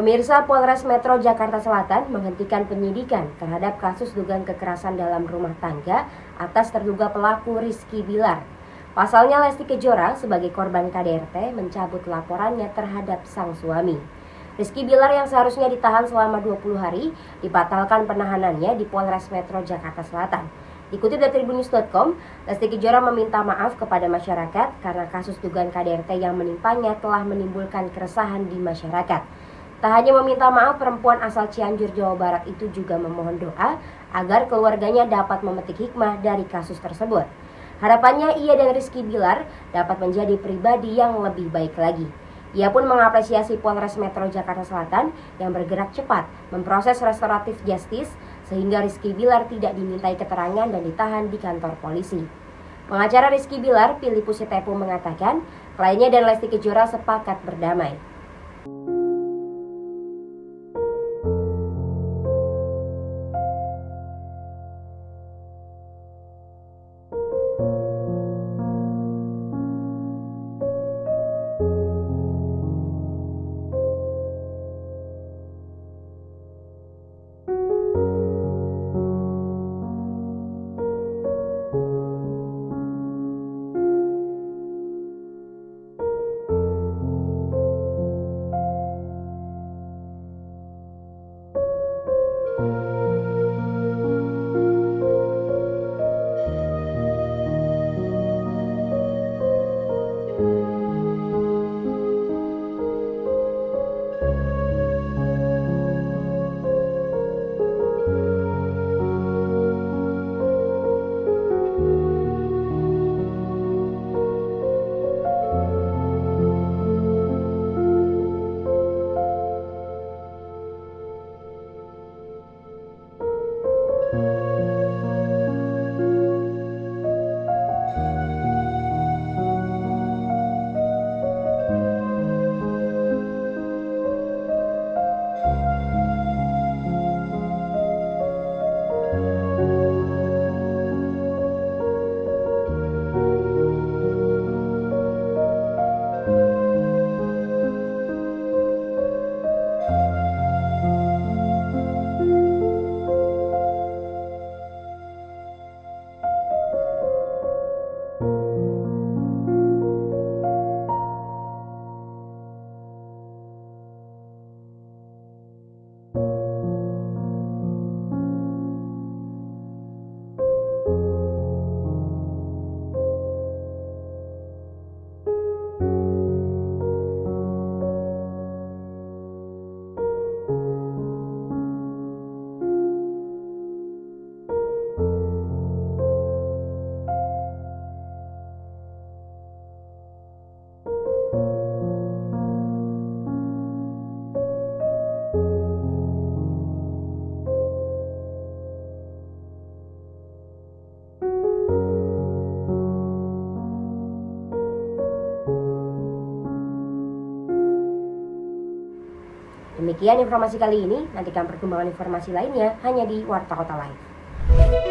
Pemirsa Polres Metro Jakarta Selatan menghentikan penyidikan terhadap kasus dugaan kekerasan dalam rumah tangga atas terduga pelaku Rizky Bilar. Pasalnya Lesti Kejora sebagai korban KDRT mencabut laporannya terhadap sang suami. Rizky Bilar yang seharusnya ditahan selama 20 hari dibatalkan penahanannya di Polres Metro Jakarta Selatan. Dikutip dari tribunnews.com, Lesti Kejora meminta maaf kepada masyarakat karena kasus dugaan KDRT yang menimpanya telah menimbulkan keresahan di masyarakat. Tak hanya meminta maaf, perempuan asal Cianjur, Jawa Barat itu juga memohon doa agar keluarganya dapat memetik hikmah dari kasus tersebut. Harapannya ia dan Rizky Bilar dapat menjadi pribadi yang lebih baik lagi. Ia pun mengapresiasi Polres Metro Jakarta Selatan yang bergerak cepat memproses restoratif justice sehingga Rizky Bilar tidak dimintai keterangan dan ditahan di kantor polisi. Pengacara Rizky Bilar, Pilipus Sitepu mengatakan, kliennya dan Lesti Kejora sepakat berdamai. Demikian informasi kali ini, nantikan perkembangan informasi lainnya hanya di Warta Kota Live.